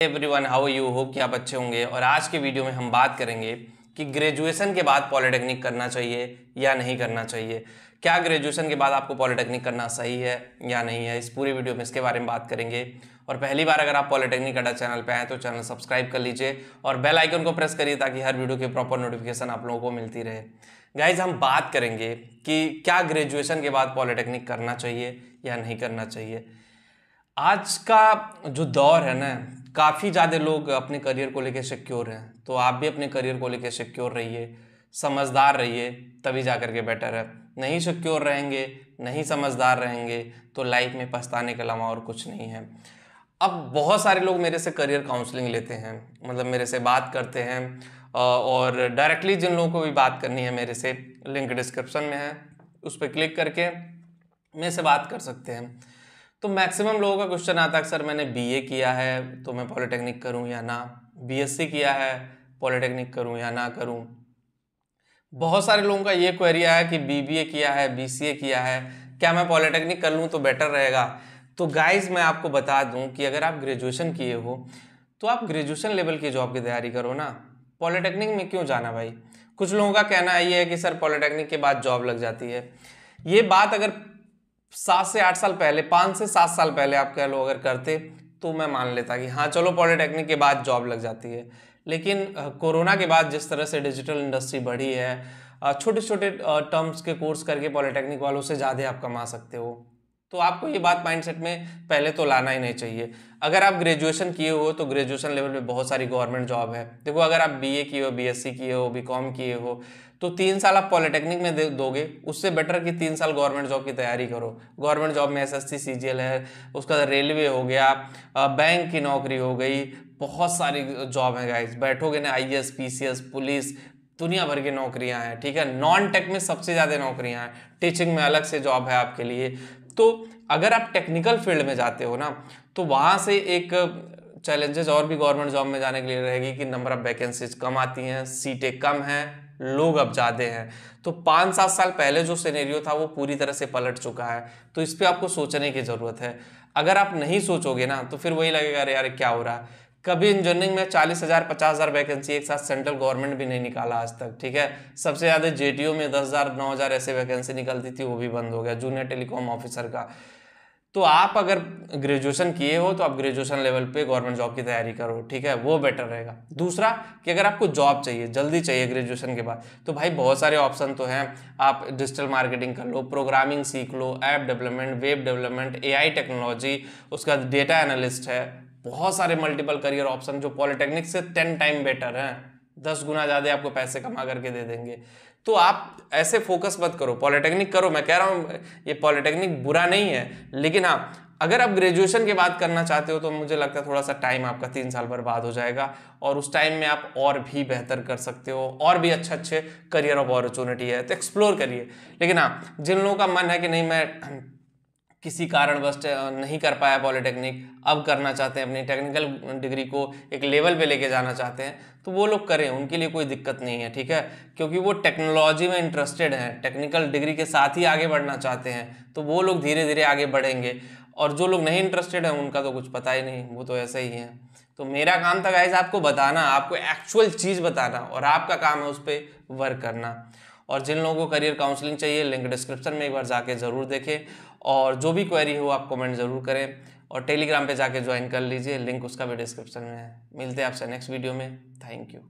Everyone how you hope कि आप अच्छे होंगे। और आज के वीडियो में हम बात करेंगे कि ग्रेजुएशन के बाद पॉलिटेक्निक करना चाहिए या नहीं करना चाहिए। क्या ग्रेजुएशन के बाद आपको पॉलिटेक्निक करना सही है या नहीं है? इस पूरे वीडियो में इसके बारे में बात करेंगे। और पहली बार अगर आप पॉलिटेक्निक अड्डा चैनल पर आए तो चैनल सब्सक्राइब कर लीजिए और बेल आइकन को प्रेस करिए ताकि हर वीडियो की प्रॉपर नोटिफिकेशन आप लोगों को मिलती रहे। गाइज़ हम बात करेंगे कि क्या ग्रेजुएशन के बाद पॉलिटेक्निक करना चाहिए या नहीं करना चाहिए। आज का जो दौर है ना काफ़ी ज़्यादा लोग अपने करियर को लेकर सिक्योर हैं। तो आप भी अपने करियर को लेकर सिक्योर रहिए, समझदार रहिए, तभी जा कर के बेटर है। नहीं सिक्योर रहेंगे, नहीं समझदार रहेंगे तो लाइफ में पछताने के अलावा और कुछ नहीं है। अब बहुत सारे लोग मेरे से करियर काउंसलिंग लेते हैं मतलब मेरे से बात करते हैं और डायरेक्टली जिन लोगों को भी बात करनी है मेरे से लिंक डिस्क्रिप्शन में है, उस पर क्लिक करके मेरे से बात कर सकते हैं। तो मैक्सिमम लोगों का क्वेश्चन आता है सर मैंने बीए किया है तो मैं पॉलिटेक्निक करूँ या ना? बीएससी किया है पॉलिटेक्निक करूँ या ना करूँ? बहुत सारे लोगों का ये क्वेरी आया कि बीबीए किया है बीसीए किया है, क्या मैं पॉलिटेक्निक कर लूँ तो बेटर रहेगा? तो गाइज़ मैं आपको बता दूँ कि अगर आप ग्रेजुएशन किए हो तो आप ग्रेजुएशन लेवल की जॉब की तैयारी करो ना। पॉलिटेक्निक में क्यों जाना भाई? कुछ लोगों का कहना ये है कि, सर पॉलिटेक्निक के बाद जॉब लग जाती है। ये बात अगर सात से आठ साल पहले, पाँच से सात साल पहले आप कह लो अगर करते तो मैं मान लेता कि हाँ चलो पॉलिटेक्निक के बाद जॉब लग जाती है। लेकिन कोरोना के बाद जिस तरह से डिजिटल इंडस्ट्री बढ़ी है छोटे छोटे टर्म्स के कोर्स करके पॉलिटेक्निक वालों से ज़्यादा आप कमा सकते हो। तो आपको ये बात माइंडसेट में पहले तो लाना ही नहीं चाहिए। अगर आप ग्रेजुएशन किए हो तो ग्रेजुएशन लेवल पे बहुत सारी गवर्नमेंट जॉब है। देखो, अगर आप बीए किए हो बीएससी किए हो बीकॉम किए हो तो तीन साल आप पॉलिटेक्निक में दोगे। उससे बेटर कि तीन साल गवर्नमेंट जॉब की तैयारी करो। गवर्नमेंट जॉब में एस एस है, उसका रेलवे हो गया बैंक की नौकरी हो गई, बहुत सारी जॉब है गाइज़ बैठोगे ना I S P C S police, दुनिया भर की नौकरियाँ हैं, ठीक है? नॉन टेक में सबसे ज़्यादा नौकरियाँ हैं। टीचिंग में अलग से जॉब है आपके लिए। तो अगर आप टेक्निकल फ़ील्ड में जाते हो ना तो वहाँ से एक चैलेंजेस और भी गवर्नमेंट जॉब में जाने के लिए रहेगी कि नंबर ऑफ़ वैकेंसीज कम आती हैं सीटें कम हैं, लोग अब ज़्यादा हैं। तो पाँच सात साल पहले जो सिनेरियो था, वो पूरी तरह से पलट चुका है। तो इस पर आपको सोचने की ज़रूरत है। अगर आप नहीं सोचोगे ना तो फिर वही लगेगा, अरे यार, क्या हो रहा? है कभी इंजीनियरिंग में चालीस हज़ार, पचास हज़ार वैकेंसी एक साथ सेंट्रल गवर्नमेंट भी नहीं निकाला आज तक, ठीक है? सबसे ज़्यादा जेटीओ में दस हज़ार, नौ हज़ार ऐसे वैकेंसी निकलती थी, वो भी बंद हो गया जूनियर टेलीकॉम ऑफिसर का। तो आप अगर ग्रेजुएशन किए हो तो आप ग्रेजुएशन लेवल पे गवर्नमेंट जॉब की तैयारी करो, ठीक है? वो बेटर रहेगा। दूसरा, कि अगर आपको जॉब चाहिए, जल्दी चाहिए ग्रेजुएशन के बाद तो भाई बहुत सारे ऑप्शन तो हैं। आप डिजिटल मार्केटिंग कर लो प्रोग्रामिंग सीख लो app development web development AI technology उसका डेटा एनालिस्ट है बहुत सारे मल्टीपल करियर ऑप्शन जो पॉलिटेक्निक से टेन टाइम बेटर हैं। दस गुना ज़्यादा आपको पैसे कमा करके दे देंगे। तो आप ऐसे फोकस मत करो। पॉलिटेक्निक करो, मैं कह रहा हूँ, ये पॉलिटेक्निक बुरा नहीं है। लेकिन हाँ अगर आप ग्रेजुएशन की बात करना चाहते हो तो मुझे लगता है थोड़ा सा टाइम आपका तीन साल बर्बाद हो जाएगा। और उस टाइम में आप और भी बेहतर कर सकते हो। और भी अच्छे अच्छे करियर अपॉर्चुनिटी है। तो एक्सप्लोर करिए। लेकिन हाँ जिन लोगों का मन है कि नहीं, मैं किसी कारणवश नहीं कर पाया पॉलिटेक्निक, अब करना चाहते हैं, अपनी टेक्निकल डिग्री को एक लेवल पे लेके जाना चाहते हैं तो वो लोग करें, उनके लिए कोई दिक्कत नहीं है, ठीक है? क्योंकि वो टेक्नोलॉजी में इंटरेस्टेड हैं, टेक्निकल डिग्री के साथ ही आगे बढ़ना चाहते हैं तो वो लोग धीरे धीरे आगे बढ़ेंगे, और जो लोग नहीं इंटरेस्टेड हैं, उनका तो कुछ पता ही नहीं, वो तो ऐसे ही हैं। तो मेरा काम था गाइज़ आपको बताना, आपको एक्चुअल चीज़ बताना, और आपका काम है उस पर वर्क करना। और जिन लोगों को करियर काउंसलिंग चाहिए लिंक डिस्क्रिप्शन में एक बार जाके ज़रूर देखें और जो भी क्वेरी हो आप कमेंट ज़रूर करें और टेलीग्राम पे जाके ज्वाइन कर लीजिए। लिंक उसका भी डिस्क्रिप्शन में है। मिलते हैं आपसे नेक्स्ट वीडियो में। Thank you